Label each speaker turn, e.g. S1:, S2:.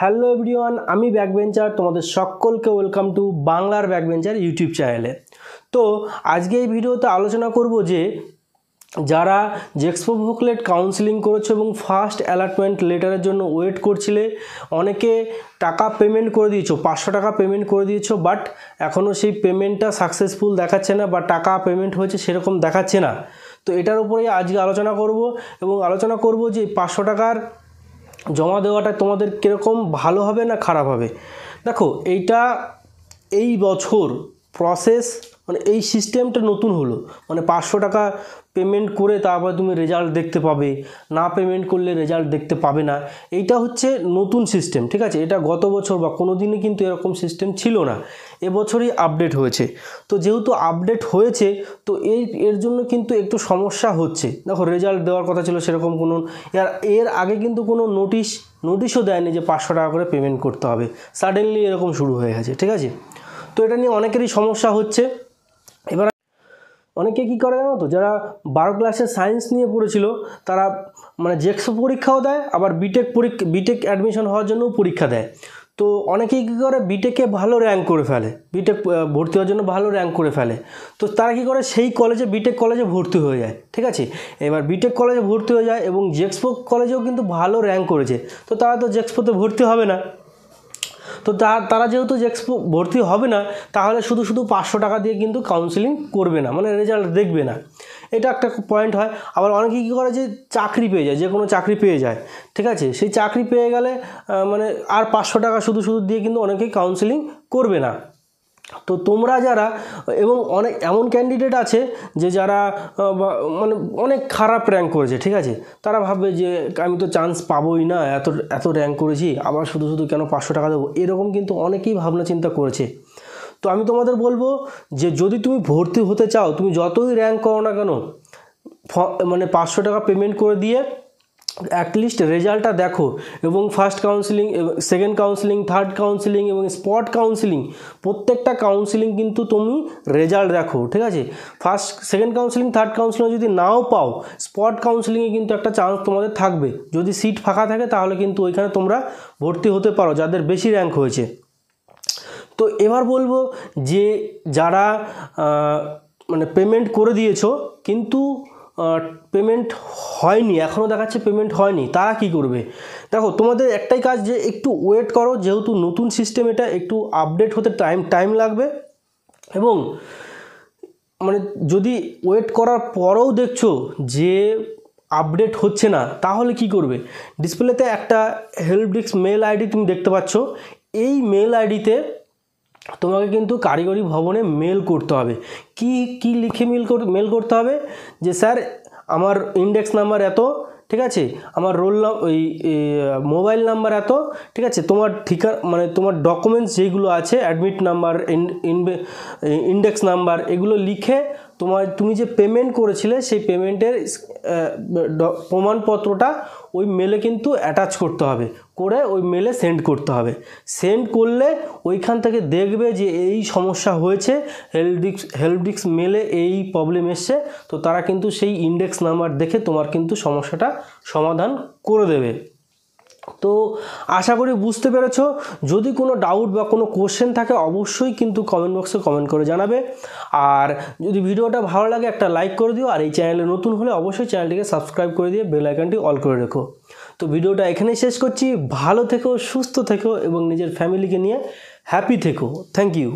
S1: Hello everyone, আমি backbencher তোমাদের সকলকে ওয়েলকাম টু বাংলার ব্যাকবেঞ্চার ইউটিউব চ্যানেলে। তো, আজকে এই ভিডিওতে আলোচনা করব যে, যারা জেক্সপো বুকলেট কাউন্সিলিং করেছ এবং ফার্স্ট অ্যালার্টমেন্ট লেটারের জন্য ওয়েট করছিলে, অনেকে টাকা পেমেন্ট করে দিয়েছ, পাঁচশো টাকা পেমেন্ট করে দিয়েছ বাট এখনও সেই পেমেন্টটা সাকসেসফুল দেখাচ্ছে না, বা টাকা পেমেন্ট হয়েছে সেরকম দেখাচ্ছে না। তো এটার উপরেই আজকে আলোচনা করব, এবং আলোচনা করব যে পাঁচশো টাকার জমা দেওয়াটা তোমাদের কীরকম ভালো হবে না খারাপ হবে? দেখো এইটা এই বছর প্রসেস মানে এই সিস্টেমটা নতুন হলো। মানে পাঁচশো টাকা পেমেন্ট করে তারপর তুমি রেজাল্ট দেখতে পাবে। না পেমেন্ট করলে রেজাল্ট দেখতে পাবে না। এইটা হচ্ছে নতুন সিস্টেম ঠিক আছে? এটা গত বছর বা কোনো দিনই কিন্তু এরকম সিস্টেম ছিল না। এবছরই আপডেট হয়েছে। তো যেহেতু আপডেট হয়েছে, তো এই, এর জন্য কিন্তু একটু সমস্যা হচ্ছে। দেখো রেজাল্ট দেওয়ার কথা ছিল সেরকম কোনো, এর এর আগে কিন্তু কোনো নোটিশ নোটিশও দেয়নি যে পাঁচশো টাকা করে পেমেন্ট করতে হবে। সাডেনলি এরকম শুরু হয়ে গেছে, ঠিক আছে? তো এটা নিয়ে অনেকেরই সমস্যা হচ্ছে। এবার অনেকে কী করে জানো তো? যারা বারো ক্লাসে সায়েন্স নিয়ে পড়েছিল, তারা মানে জেক্সো পরীক্ষাও দেয়, আবার বিটেক পরীক্ষা বিটেক অ্যাডমিশন হওয়ার জন্যও পরীক্ষা দেয়। তো অনেকেই কী করে? বিটেকে ভালো র্যাঙ্ক করে ফেলে। বিটেক ভর্তি হওয়ার জন্য ভালো র্যাঙ্ক করে ফেলে। তো তারা কী করে? সেই কলেজে বিটেক কলেজে ভর্তি হয়ে যায়, ঠিক আছে? এবার বিটেক কলেজে ভর্তি হয়ে যায় এবং জেক্সপো কলেজেও কিন্তু ভালো র্যাঙ্ক করেছে। তো তারা তো জেক্সপোতে ভর্তি হবে না। তো তারা যেহেতু এক্সপো ভর্তি হবে না, তাহলে শুধু শুধু পাঁচশো টাকা দিয়ে কিন্তু কাউন্সিলিং করবে না মানে রেজাল্ট দেখবে না। এটা একটা পয়েন্ট হয়। আবার অনেকে কী করে যে চাকরি পেয়ে যায়, যে কোনো চাকরি পেয়ে যায়, ঠিক আছে? সেই চাকরি পেয়ে গেলে মানে আর পাঁচশো টাকা শুধু শুধু দিয়ে কিন্তু অনেকেই কাউন্সিলিং করবে না। তো তোমরা যারা, এবং অনেক, এমন ক্যান্ডিডেট আছে যে যারা মানে অনেক খারাপ র্যাঙ্ক করেছে, ঠিক আছে? তারা ভাববে যে, আমি তো চান্স পাবোই না, এত এত র্যাঙ্ক করেছি, আবার শুধু শুধু কেন পাঁচশো টাকা দেবো? এরকম কিন্তু অনেকেই ভাবনা চিন্তা করেছে। তো আমি তোমাদের বলব যে, যদি তুমি ভর্তি হতে চাও, তুমি যতই র্যাঙ্ক করো না কেন মানে পাঁচশো টাকা পেমেন্ট করে দিয়ে অ্যাটলিস্ট রেজাল্টটা দেখো, এবং first counselling second counselling third counselling এবং স্পট কাউন্সিলিং প্রত্যেকটা কাউন্সিলিং কিন্তু তুমি রেজাল্ট দেখো, ঠিক আছে? First second counselling third counselling যদি নাও পাও স্পট কাউন্সিলিংয়ে কিন্তু একটা চান্স তোমাদের থাকবে। যদি সিট ফাঁকা থাকে, তাহলে কিন্তু ওইখানে তোমরা ভর্তি হতে পারো, যাদের বেশি র্যাঙ্ক হয়েছে। তো এবার বলব যে যারা মানে পেমেন্ট করে দিয়েছ, কিন্তু পেমেন্ট হয়নি এখনও দেখাচ্ছে পেমেন্ট হয়নি, তারা কি করবে? দেখো, তোমাদের একটাই কাজ যে একটু ওয়েট করো, যেহেতু নতুন সিস্টেম এটা একটু আপডেট হতে টাইম টাইম লাগবে। এবং মানে যদি ওয়েট করার পরেও দেখছ যে আপডেট হচ্ছে না, তাহলে কি করবে? ডিসপ্লেতে একটা হেল্প ডিস্ক মেল আইডি তুমি দেখতে পাচ্ছ। এই মেল আইডিতে তোমাকে কিন্তু কারিগরি ভবনে মেল করতে হবে। কি কি লিখে মেল কর মেল করতে হবে? যে, স্যার, আমার ইন্ডেক্স নাম্বার এত, ঠিক আছে? আমার রোল ওই মোবাইল নাম্বার এত, ঠিক আছে? তোমার ঠিকা মানে তোমার ডকুমেন্টস যেগুলো আছে অ্যাডমিট নাম্বার ইন্ডেক্স নাম্বার এগুলো লিখে তোমার, তুমি যে পেমেন্ট করেছিলে, সেই পেমেন্টের প্রমাণপত্রটা ওই মেলে কিন্তু অ্যাটাচ করতে হবে। করে ওই মেলে সেন্ড করতে হবে। সেন্ড করলে ওইখান থেকে দেখবে যে এই সমস্যা হয়েছে হেলডিক্স ডিস্ক মেলে এই প্রবলেম এসছে, তো তারা কিন্তু সেই ইন্ডেক্স নাম্বার দেখে তোমার কিন্তু সমস্যাটা সমাধান করে দেবে। তো আশা করি বুঝতে পেরেছ। যদি কোনো ডাউট বা কোনো কোশ্চেন থাকে, অবশ্যই কিন্তু কমেন্ট বক্সে কমেন্ট করে জানাবে। আর যদি ভিডিওটা ভালো লাগে, একটা লাইক করে দিও। আর এই চ্যানেলে নতুন হলে অবশ্যই চ্যানেলটিকে সাবস্ক্রাইব করে দিয়ে বেল আইকনটি অল করে রেখো। তো ভিডিওটা এখানেই শেষ করছি। ভালো থেকো, সুস্থ থেকো এবং নিজের ফ্যামিলিকে নিয়ে হ্যাপি থেকো। Thank you